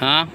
啊？